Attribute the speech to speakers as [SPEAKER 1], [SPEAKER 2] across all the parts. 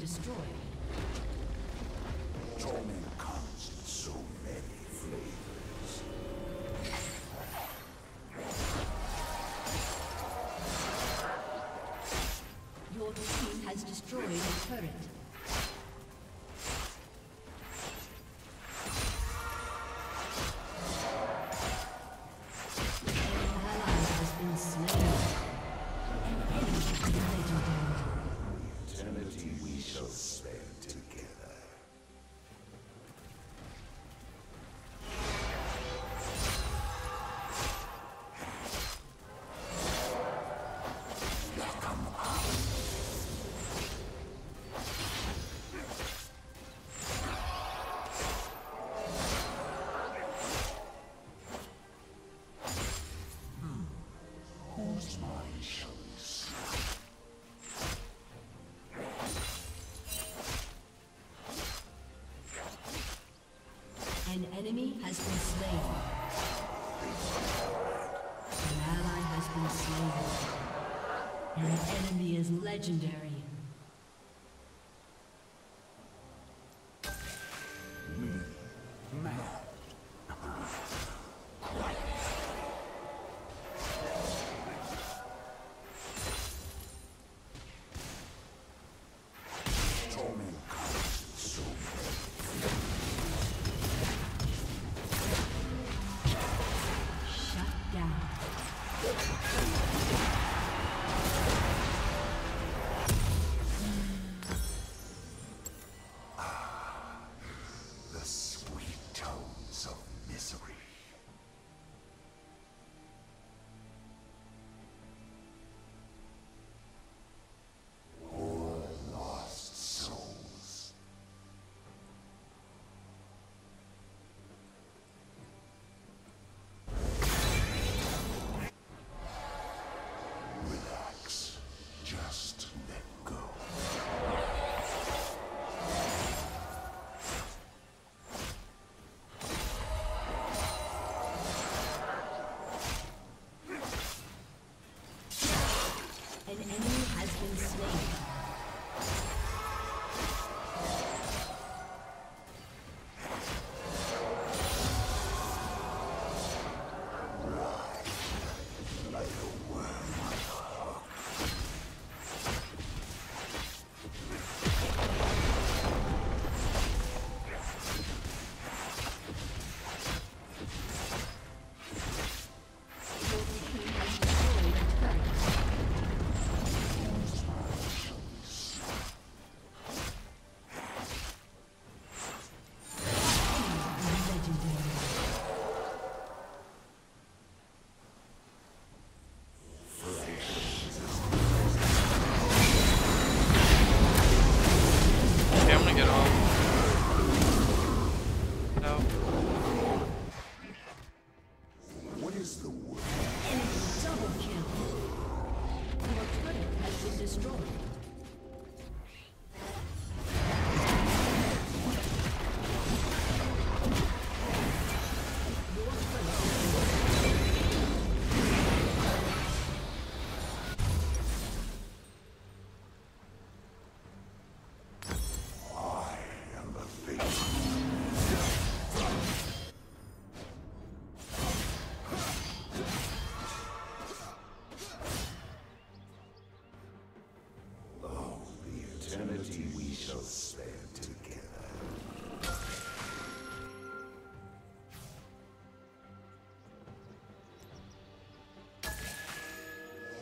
[SPEAKER 1] Destroyed.
[SPEAKER 2] Torment comes in so many flavors.
[SPEAKER 1] Your team has destroyed a turret. Has been slain. An ally has
[SPEAKER 2] been slain. An enemy is legendary.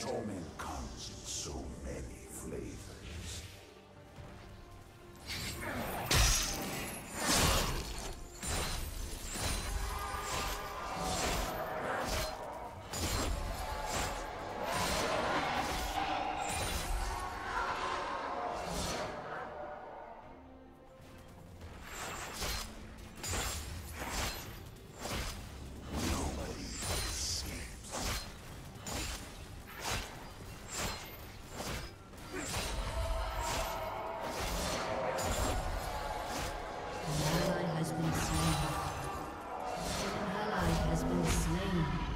[SPEAKER 2] torment comes in so
[SPEAKER 1] many flavors. has been slain.